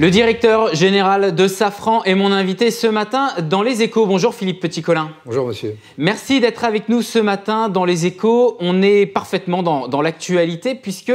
Le directeur général de Safran est mon invité ce matin dans Les Échos. Bonjour Philippe Petit-Colin. Bonjour monsieur. Merci d'être avec nous ce matin dans Les Échos. On est parfaitement dans, dans l'actualité puisque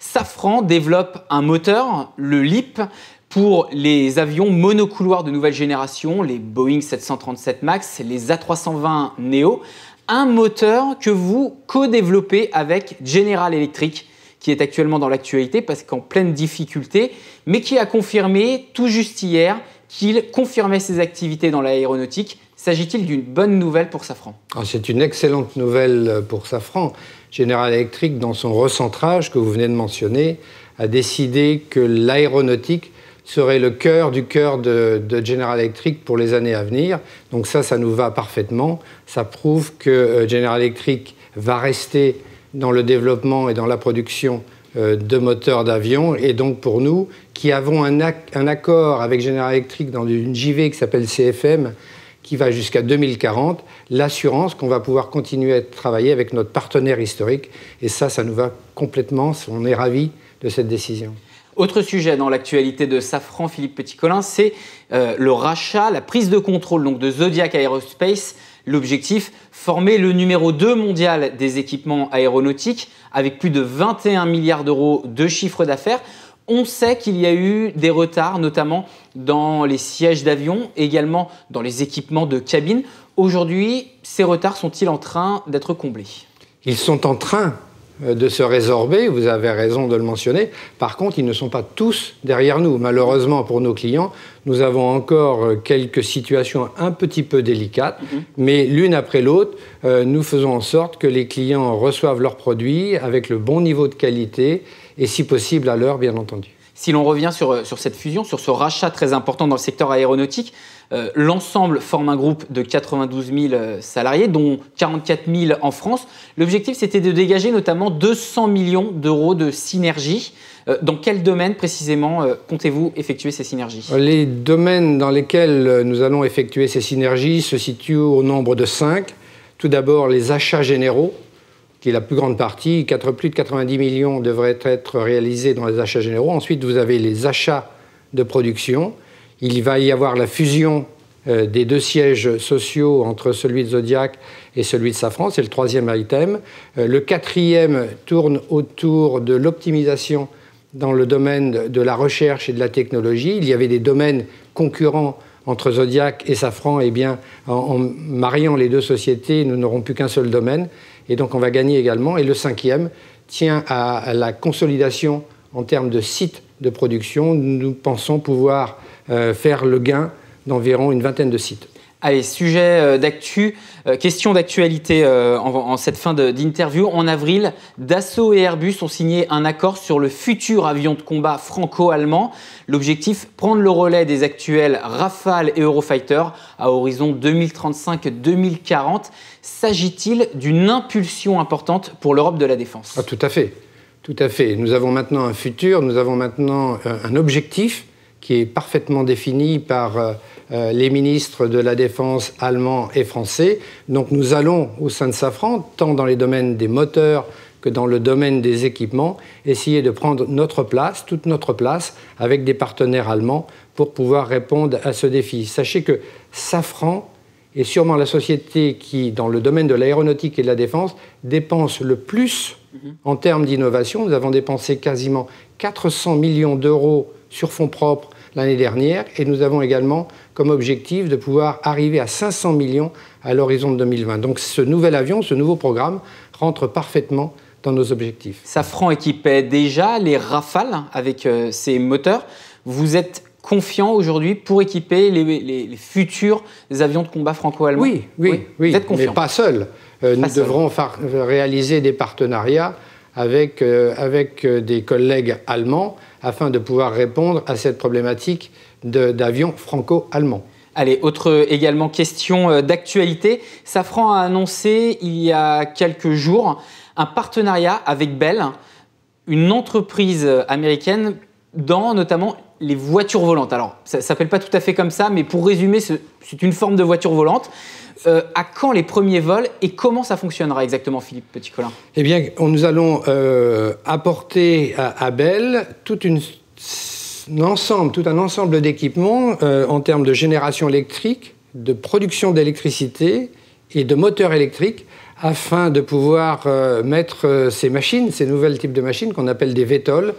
Safran développe un moteur, le LIP, pour les avions monocouloirs de nouvelle génération, les Boeing 737 MAX, les A320 Neo. Un moteur que vous co-développez avec General Electric qui est actuellement dans l'actualité parce qu'en pleine difficulté, mais qui a confirmé tout juste hier qu'il confirmait ses activités dans l'aéronautique. S'agit-il d'une bonne nouvelle pour Safran? Ah, C'est une excellente nouvelle pour Safran. General Electric, dans son recentrage que vous venez de mentionner, a décidé que l'aéronautique serait le cœur du cœur de, de, General Electric pour les années à venir. Donc ça, ça nous va parfaitement. Ça prouve que euh, General Electric va rester dans le développement et dans la production euh, de moteurs d'avion. Et donc pour nous, qui avons un, un, accord avec General Electric dans une JV qui s'appelle CFM, qui va jusqu'à 2040, l'assurance qu'on va pouvoir continuer à travailler avec notre partenaire historique. Et ça, ça nous va complètement. On est ravis de cette décision. Autre sujet dans l'actualité de Safran, Philippe Petit-Colin, c'est euh, le rachat, la prise de contrôle donc, de Zodiac Aerospace L'objectif, former le numéro 2 mondial des équipements aéronautiques avec plus de 21 milliards d'euros de chiffre d'affaires. On sait qu'il y a eu des retards, notamment dans les sièges d'avion, également dans les équipements de cabine. Aujourd'hui, ces retards sont-ils en train d'être comblés? Ils sont en train de se résorber, vous avez raison de le mentionner. Par contre, ils ne sont pas tous derrière nous. Malheureusement pour nos clients, nous avons encore euh, quelques situations un petit peu délicates, mhm. mais l'une après l'autre, euh, nous faisons en sorte que les clients reçoivent leurs produits avec le bon niveau de qualité et si possible à l'heure, bien entendu. Si l'on revient sur, sur cette fusion, sur ce rachat très important dans le secteur aéronautique, euh, l'ensemble forme un groupe de 92 000 euh, salariés, dont 44 000 en France. L'objectif, c'était de dégager notamment 200 millions d'euros de synergie. Euh, dans quel domaine précisément comptez-vous effectuer ces synergies? Les domaines dans lesquels nous allons effectuer ces synergies se situent au nombre de cinq. Tout d'abord, les achats généraux, qui est la plus grande partie. plus de 90 millions devraient être réalisés dans les achats généraux. Ensuite, vous avez les achats de production il va y avoir la fusion euh, des deux sièges sociaux entre celui de Zodiac et celui de Safran, c'est le troisième item. Euh, le quatrième tourne autour de l'optimisation dans le domaine de la recherche et de la technologie. Il y avait des domaines concurrents entre Zodiac et Safran, et eh bien, en, mariant les deux sociétés, nous n'aurons plus qu'un seul domaine, et donc on va gagner également. Et le cinquième tient à la consolidation en termes de sites de production. Nous pensons pouvoir euh, faire le gain d'environ une vingtaine de sites. Allez, sujet euh, d'actu, euh, question d'actualité en, cette fin d'interview. En avril, Dassault et Airbus ont signé un accord sur le futur avion de combat franco-allemand. L'objectif, prendre le relais des actuels Rafale et Eurofighter à horizon 2035-2040. S'agit-il d'une impulsion importante pour l'Europe de la défense? Ah, Tout à fait. Tout à fait. Nous avons maintenant un futur, nous avons maintenant un objectif qui est parfaitement défini par euh, euh, les ministres de la Défense allemands et français. Donc nous allons, au sein de Safran, tant dans les domaines des moteurs que dans le domaine des équipements, essayer de prendre notre place, toute notre place, avec des partenaires allemands pour pouvoir répondre à ce défi. Sachez que Safran est sûrement la société qui, dans le domaine de l'aéronautique et de la défense, dépense le plus mhm. en termes d'innovation. Nous avons dépensé quasiment 400 millions d'euros sur fonds propres l'année dernière et nous avons également comme objectif de pouvoir arriver à 500 millions à l'horizon de 2020. Donc ce nouvel avion, ce nouveau programme rentre parfaitement dans nos objectifs. Safran équipait déjà les Rafales avec euh, ces moteurs. Vous êtes confiant aujourd'hui pour équiper les, futurs avions de combat franco-allemands Oui, oui, oui, Vous êtes confiant. mais pas seul. Euh, nous devrons faire, réaliser des partenariats avec, euh, avec des collègues allemands afin de pouvoir répondre à cette problématique d'avions franco-allemands. Allez, autre également question euh, d'actualité. Safran a annoncé il y a quelques jours un partenariat avec Bell, une entreprise américaine dans notamment les voitures volantes. Alors, ça ne s'appelle pas tout à fait comme ça, mais pour résumer, c'est une forme de voiture volante. Euh, à quand les premiers vols et comment ça fonctionnera exactement, Philippe Petit-Colin? Eh bien, nous allons euh, apporter à, Bell une ensemble, tout un ensemble d'équipements euh, en termes de génération électrique, de production d'électricité et de moteurs électriques afin de pouvoir mettre ces machines, ces nouvelles types de machines qu'on appelle des VTOL,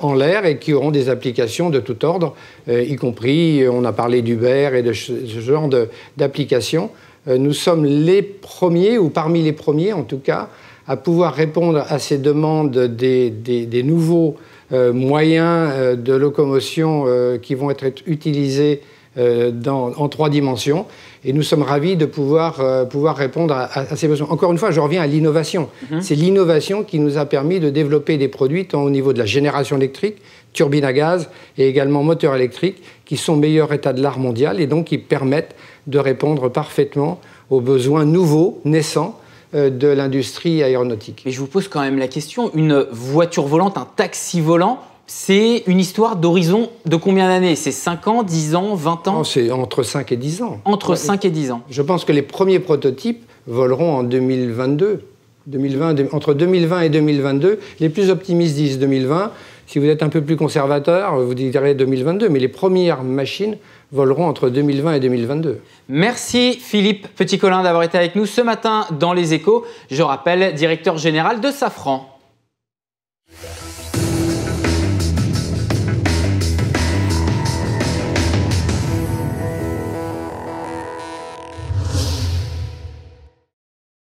en l'air et qui auront des applications de tout ordre, y compris, on a parlé d'Uber et de ce genre d'applications. nous sommes les premiers, ou parmi les premiers en tout cas, à pouvoir répondre à ces demandes des, des nouveaux euh, moyens euh, de locomotion euh, qui vont être utilisés en trois dimensions. Et nous sommes ravis de pouvoir, pouvoir répondre à, ces besoins. Encore une fois, je reviens à l'innovation. Mhm. C'est l'innovation qui nous a permis de développer des produits tant au niveau de la génération électrique, turbine à gaz et également moteur électrique, qui sont meilleur état de l'art mondial et donc qui permettent de répondre parfaitement aux besoins nouveaux, naissants, euh, de l'industrie aéronautique. Mais je vous pose quand même la question, une voiture volante, un taxi volant, c'est une histoire d'horizon de combien d'années? C'est 5 ans, 10 ans, 20 ans? C'est entre 5 et 10 ans. Entre 5 et 10 ans. Je pense que les premiers prototypes voleront en 2022. 2020, entre 2020 et 2022. Les plus optimistes disent 2020. Si vous êtes un peu plus conservateur, vous direz 2022. Mais les premières machines voleront entre 2020 et 2022. Merci Philippe Petit-Colin d'avoir été avec nous ce matin dans Les Échos. Je rappelle, directeur général de Safran.